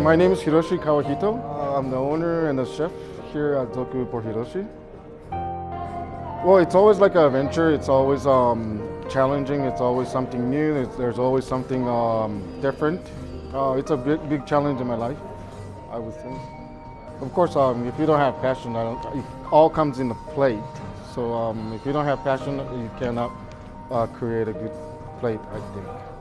my name is Hiroshi Kawahito. Uh, I'm the owner and the chef here at Zoku por Hiroshi. Well, it's always like an adventure. It's always um, challenging. It's always something new. It's, there's always something um, different. Uh, it's a big, big challenge in my life, I would say. Of course, um, if you don't have passion, don't, it all comes in the plate. So um, if you don't have passion, you cannot uh, create a good plate, I think.